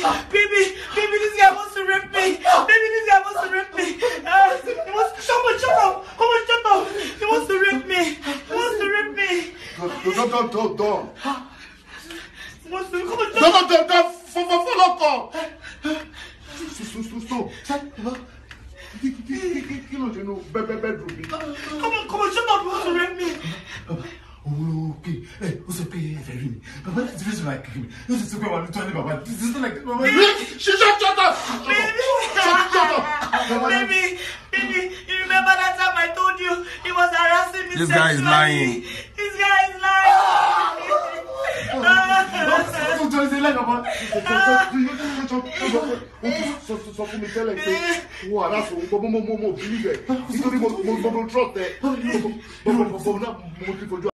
Baby, baby, this guy wants to rip me. Baby, this guy wants to rip me. Uh, he wants, someone shut up. Come on, shut up. He wants to rip me. He wants to rip me. Don't, don't, don't, don't. He wants to, come on, shut up. Don't, don't, don't. Follow, follow, follow. Stop, stop, stop. Stop. Come on, come on. ó sọ pé ẹ̀fẹ̀ rí mi bàbá láti fẹ́ sọ̀rọ̀ àkàkẹ́ mi ó sì sọ pé wàá tó ní bàbá this is not like bàbá yìí baby baby you remember that time I told you he was harassing me sexually. this guy is lying. this guy is lying. sọ fún mi tẹ́lẹ̀ pé wo ara sọ mo mo mo mo believe ẹ nítorí mo mo mo trust ẹ mo mo mo mo mo ti fojú.